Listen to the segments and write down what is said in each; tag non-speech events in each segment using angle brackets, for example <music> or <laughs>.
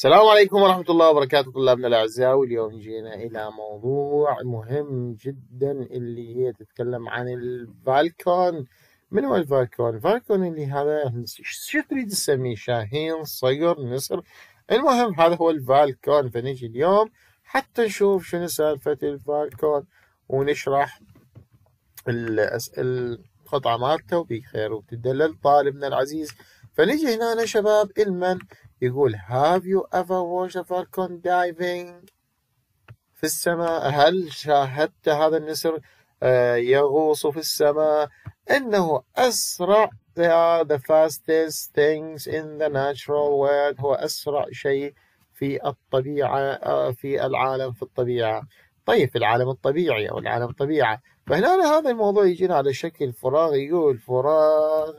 السلام عليكم ورحمة الله وبركاته طلابنا الأعزاء. واليوم جينا إلى موضوع مهم جدا اللي هي تتكلم عن الفالكون. من هو الفالكون؟ الفالكون اللي هذا شو تريد تسميه؟ شاهين صقر نسر. المهم هذا هو الفالكون. فنجي اليوم حتى نشوف شنو سالفة الفالكون ونشرح القطعة مالته وبخير وتدلل طالبنا العزيز فنجي هنا أنا شباب المن يقول have you ever watched a falcon diving في السماء؟ هل شاهدت هذا النسر آه، يغوص في السماء؟ إنه أسرع they are the fastest things in the natural world. هو أسرع شيء في الطبيعة آه، في العالم في الطبيعة. طيب في العالم الطبيعي أو العالم الطبيعة. فهنا هذا الموضوع يجينا على شكل فراغ يقول فراغ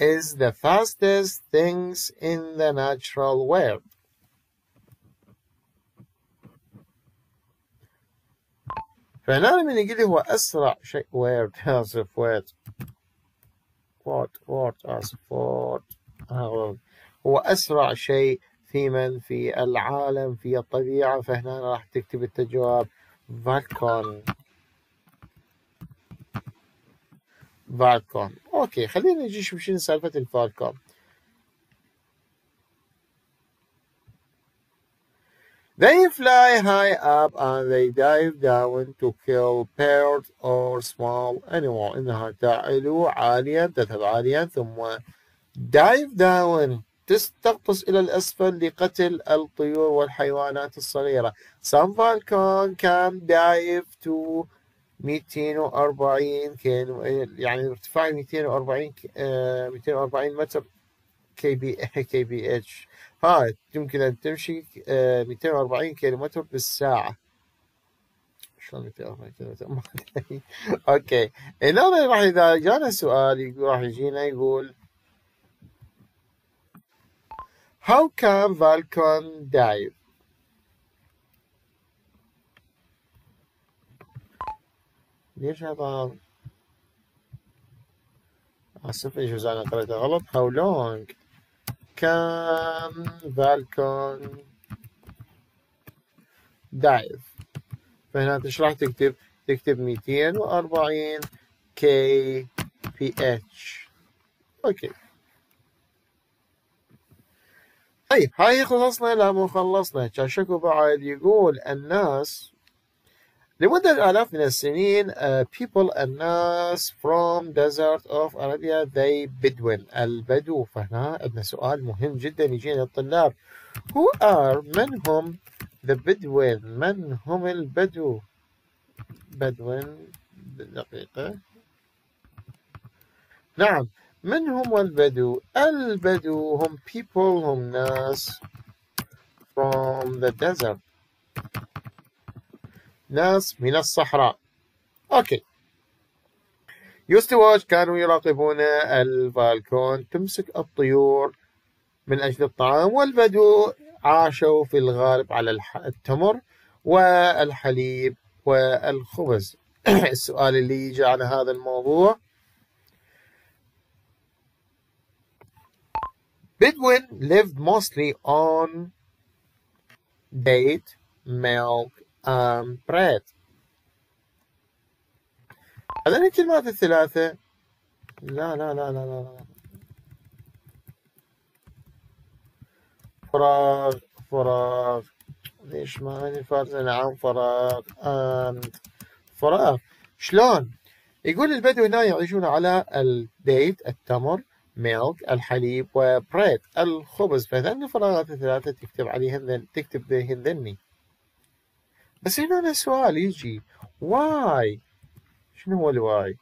is the fastest things in the natural world. فهنا لما نجي لي هو أسرع شيء word. آسف word what what آسف what? هو أسرع شيء في من في العالم في الطبيعة فهنا راح تكتب التجواب. فالكون فالكون أوكي خلينا نجي نشوف شنو سالفة الفالكون They fly high up and they dive down to kill birds or small animal إنها تعلو عاليا تذهب عاليا ثم dive down. تغطس إلى الأسفل لقتل الطيور والحيوانات الصغيرة. Some falcon can dive to 240 كيلو يعني ارتفاع 240 240 متر KP KPH ها يمكن أن تمشي 240 كيلو متر بالساعة. شلون 240 كيلو متر؟ <laughs> okay. هنا راح إذا جانا سؤال راح يجينا يقول How can Falcon dive? ليش هذا آسف يجوز أنا قرأته غلط how long can Falcon dive فهنا إيش راح تكتب تكتب 240 kph okay طيب هاي خلصنا لا مو خلصنا كان بعد يقول الناس لمدة آلاف من السنين uh, people الناس from desert of Arabia they Bedouin. البدو فهنا عندنا سؤال مهم جدا يجينا الطلاب who are من هم the Bedouin من هم البدو؟ Bedouin دقيقة. نعم من هم البدو؟ البدو هم people هم ناس from the desert. ناس من الصحراء. أوكي. يستواج كانوا يراقبون الفالكون تمسك الطيور من أجل الطعام والبدو عاشوا في الغالب على التمر والحليب والخبز. <clears throat> السؤال اللي يجي على هذا الموضوع. Bedouin lived mostly on date, milk, بريد هذين الكلمات الثلاثة. لا لا لا لا لا فراغ فراغ. ليش ما هني فارزة نعم فراغ. أنت فراغ. شلون؟ يقول البدو هنا يعيشون على الديت التمر ميلك الحليب وبريد. الخبز. فهذين الفراغات الثلاثة تكتب عليهن تكتب بهن بس هنا أنا سؤال يجي. Why شنو هو الواي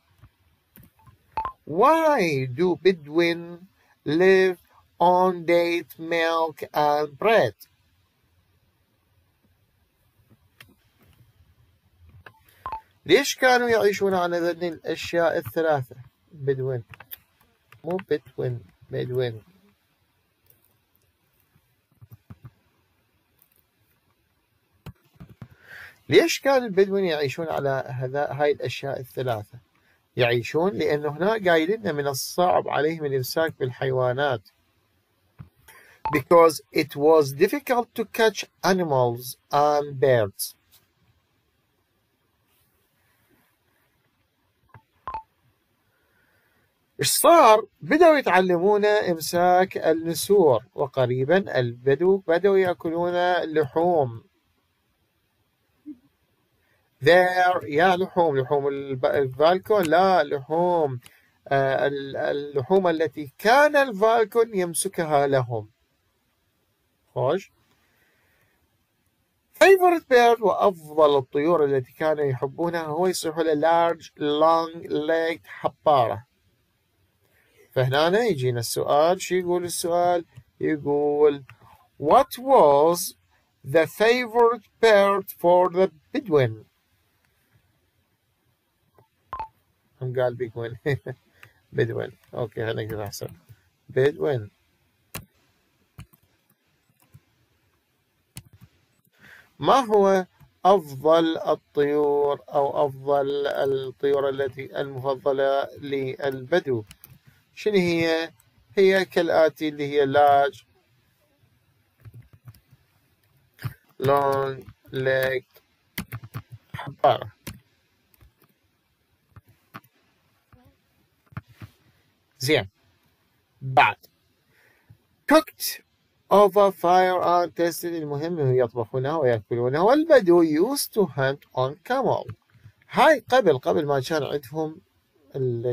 why do Bedouin live on date milk and bread? ليش كانوا يعيشون على هذه الأشياء الثلاثة؟ بدوين مو بدوين بدوين ليش كان البدوين يعيشون على هذا هاي الأشياء الثلاثة؟ يعيشون لأن هنا قايلين من الصعب عليهم الإمساك بالحيوانات. Because it was difficult to catch animals and birds. إيش صار؟ بدأوا يتعلمون إمساك النسور وقريبا البدو بدأوا يأكلون لحوم. There يا لحوم لحوم الفالكون لا لحوم آه اللحوم التي كان الفالكون يمسكها لهم. خوش. Favorite bird وأفضل الطيور التي كانوا يحبونها هو يصيحوا له large long legged حبارة. فهنا يجينا السؤال شو يقول السؤال؟ يقول what was the favorite bird for the Bedouin? هم قال بيجوين بدوين أوكي هنقدر أحسن. بدوين ما هو أفضل الطيور أو أفضل الطيور التي المفضلة للبدو؟ شنو هي؟ هي كالآتي اللي هي large long leg حبارة. زين. بعد. Cooked over fire and tested المهم يطبخونها ويأكلونها والبدو used to hunt on camel. هاي قبل قبل ما كان عندهم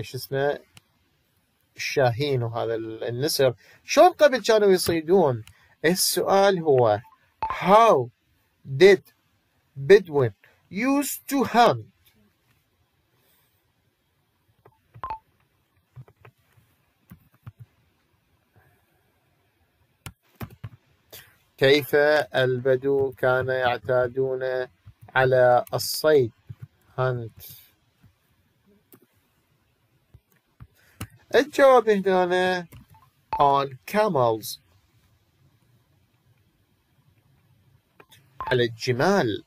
شو اسمه الشاهين وهذا النسر. شلون قبل كانوا يصيدون؟ السؤال هو how did Bedouin used to hunt كيف البدو كان يعتادون على الصيد؟ هانت. الجواب هنا on camels. على الجمال.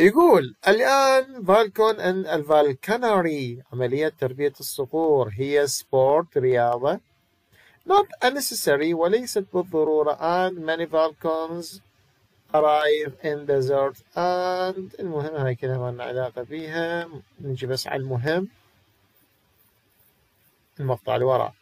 يقول الآن فالكون أن الفالكنري عملية تربية الصقور هي سبورت رياضة. Not unnecessary وليست بالضرورة. And many falcons arrive in desert. And المهم هاي كلها ما لنا علاقة بيها. نجي بس على المهم. المقطع اللي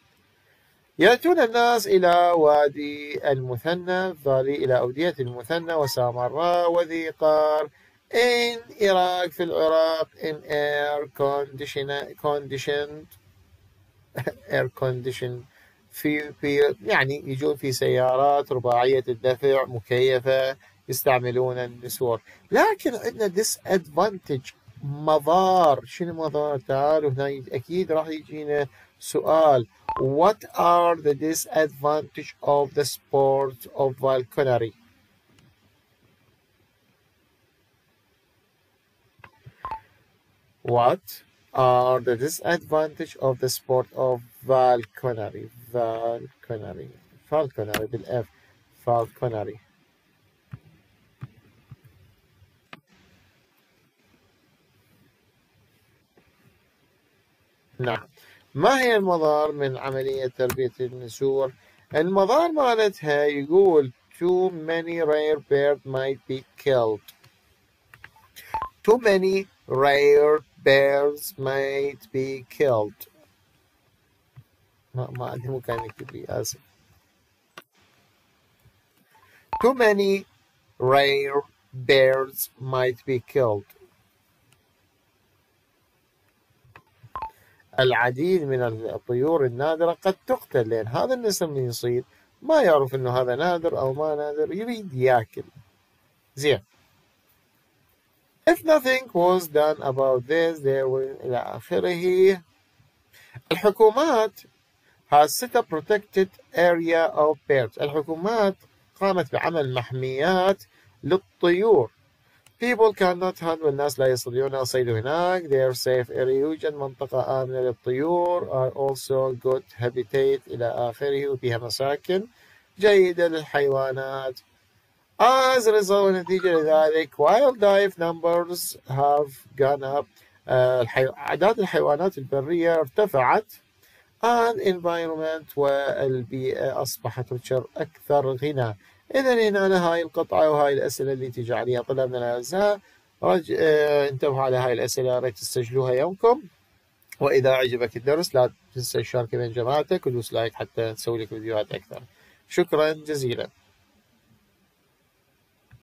يأتون الناس إلى وادي المثنى ذالي إلى أودية المثنى وسامراء وذي قار. In Iraq في العراق in air conditioned air conditioned في في يعني يجون في سيارات رباعية الدفع مكيفة يستعملون النسور لكن عندنا disadvantage مضار. شنو مضار؟ تعالوا هنا أكيد راح يجينا سؤال. What are the disadvantage of the sport of falconry What are the disadvantages of the sport of falconry? Falconry. Falconry بالF. Falconry. نعم ما هي المضار من عملية تربية النسور المضار مالتها يقول too many rare birds might be killed too many rare bears might be killed ما ما عندي مكان نكتب لي آسف too many rare bears might be killed العديد من الطيور النادرة قد تقتل لأن هذا النسر اللي يصيد ما يعرف انه هذا نادر او ما نادر يريد ياكل زين If nothing was done about this there will إلى آخره الحكومات has set a protected area of birds الحكومات قامت بعمل محميات للطيور People cannot hunt والناس لا يستطيعون الصيد هناك They are safe area يوجد منطقة آمنة للطيور are also good habitat إلى آخره وفيها مساكن جيدة للحيوانات As a result نتيجة لذلك wildlife numbers have gone up. الحيو... أعداد الحيوانات البرية ارتفعت and environment والبيئة أصبحت أكثر غنى. إذا هنا هاي القطعة وهاي الأسئلة اللي تجي عليها طلبنا الأعزاء. رج... آه... انتبهوا على هاي الأسئلة ريت تسجلوها يومكم. وإذا عجبك الدرس لا تنسى الشارك بين جماعتك ودوس لايك حتى نسوي لك فيديوهات أكثر. شكرا جزيلا.